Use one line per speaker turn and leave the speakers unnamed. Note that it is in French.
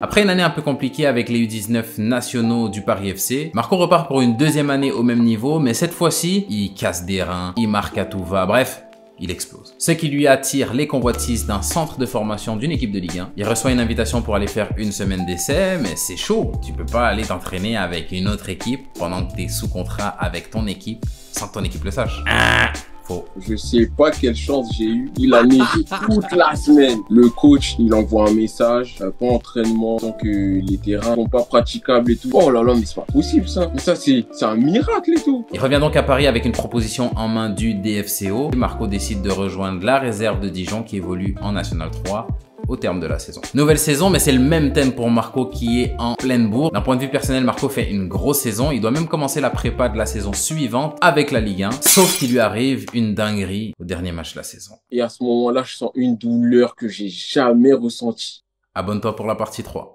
Après une année un peu compliquée avec les U19 nationaux du Paris FC, Marco repart pour une deuxième année au même niveau, mais cette fois-ci, il casse des reins, il marque à tout va, bref, il explose. Ce qui lui attire les convoitises d'un centre de formation d'une équipe de Ligue 1. Il reçoit une invitation pour aller faire une semaine d'essai, mais c'est chaud. Tu peux pas aller t'entraîner avec une autre équipe pendant que tu es sous contrat avec ton équipe sans que ton équipe le sache. Ah
je sais pas quelle chance j'ai eu. Il a neigé toute la semaine. Le coach, il envoie un message, euh, pas entraînement, tant que les terrains sont pas praticables et tout. Oh là là, mais c'est pas possible ça. Mais ça, c'est un miracle et tout.
Il revient donc à Paris avec une proposition en main du DFCO. Marco décide de rejoindre la réserve de Dijon qui évolue en National 3 au terme de la saison. Nouvelle saison, mais c'est le même thème pour Marco qui est en pleine bourre. D'un point de vue personnel, Marco fait une grosse saison. Il doit même commencer la prépa de la saison suivante avec la Ligue 1. Sauf qu'il lui arrive une dinguerie au dernier match de la saison.
Et à ce moment-là, je sens une douleur que j'ai jamais ressentie.
Abonne-toi pour la partie 3.